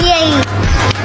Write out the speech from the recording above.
Yay!